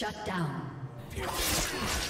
Shut down.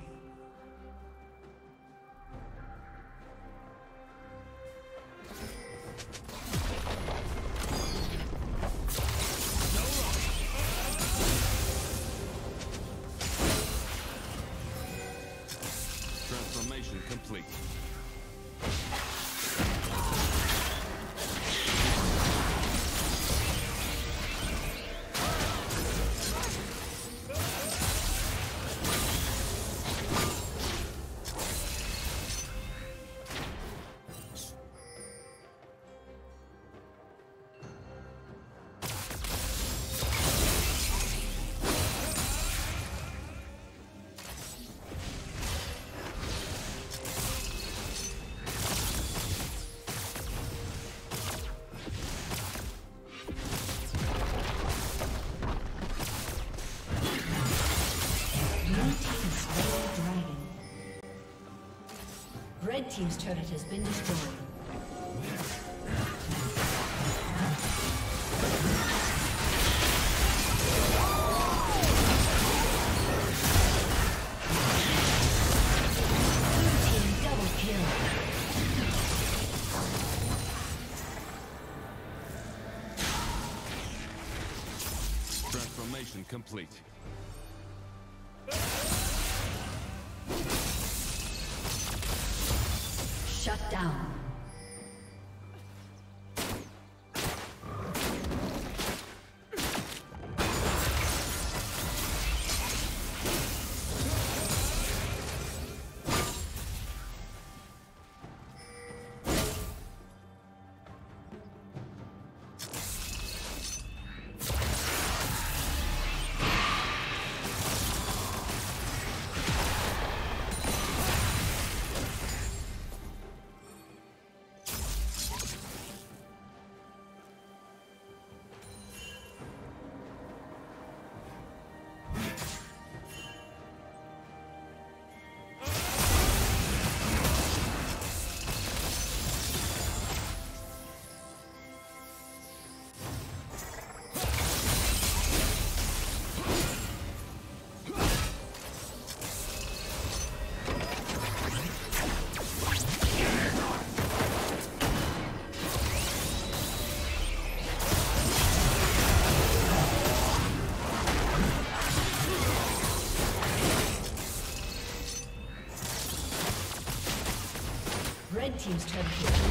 Team's turret has been destroyed. Transformation complete. team's turret has